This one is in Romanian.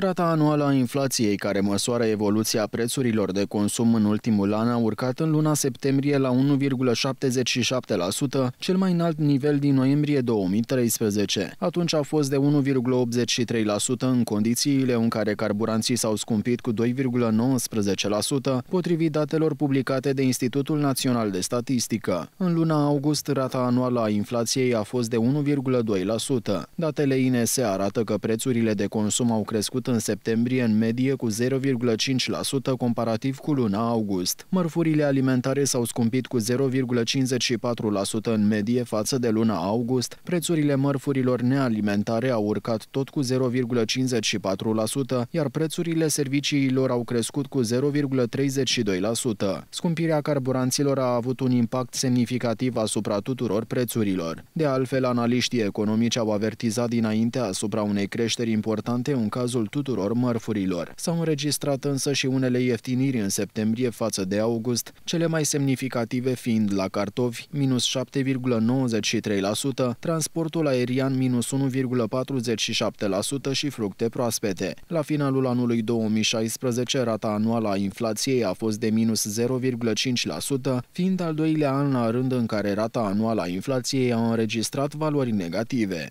Rata anuală a inflației, care măsoară evoluția prețurilor de consum în ultimul an, a urcat în luna septembrie la 1,77%, cel mai înalt nivel din noiembrie 2013. Atunci a fost de 1,83% în condițiile în care carburanții s-au scumpit cu 2,19%, potrivit datelor publicate de Institutul Național de Statistică. În luna august, rata anuală a inflației a fost de 1,2%. Datele INS arată că prețurile de consum au crescut în septembrie în medie cu 0,5% comparativ cu luna august. Mărfurile alimentare s-au scumpit cu 0,54% în medie față de luna august, prețurile mărfurilor nealimentare au urcat tot cu 0,54%, iar prețurile serviciilor au crescut cu 0,32%. Scumpirea carburanților a avut un impact semnificativ asupra tuturor prețurilor. De altfel, analiștii economici au avertizat dinainte asupra unei creșteri importante în cazul tuturor mărfurilor. S-au înregistrat însă și unele ieftiniri în septembrie față de august, cele mai semnificative fiind la cartofi, minus 7,93%, transportul aerian minus 1,47% și fructe proaspete. La finalul anului 2016, rata anuală a inflației a fost de minus 0,5%, fiind al doilea an la rând în care rata anuală a inflației a înregistrat valori negative.